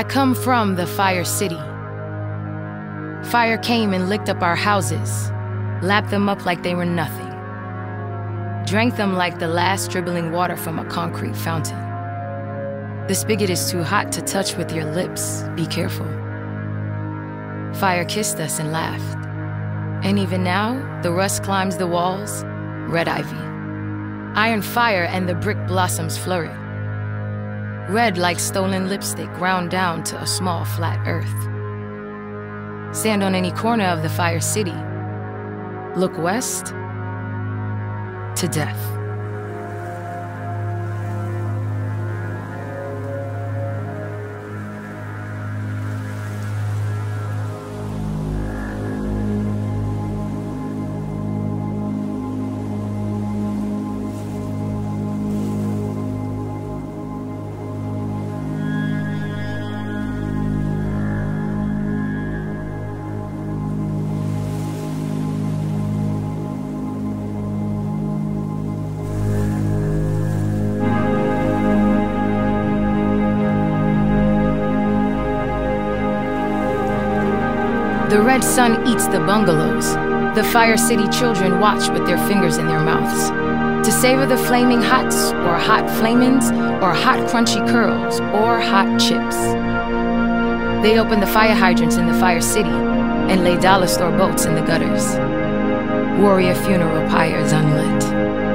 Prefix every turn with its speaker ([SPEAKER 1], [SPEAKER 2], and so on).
[SPEAKER 1] I come from the Fire City. Fire came and licked up our houses, lapped them up like they were nothing, drank them like the last dribbling water from a concrete fountain. The spigot is too hot to touch with your lips, be careful. Fire kissed us and laughed. And even now, the rust climbs the walls, red ivy. Iron fire and the brick blossoms flurry. Red like stolen lipstick ground down to a small flat earth. Stand on any corner of the fire city. Look west to death. The red sun eats the bungalows. The Fire City children watch with their fingers in their mouths. To savor the flaming hots, or hot flamins, or hot crunchy curls, or hot chips. They open the fire hydrants in the Fire City and lay dollar store boats in the gutters. Warrior funeral pyres unlit.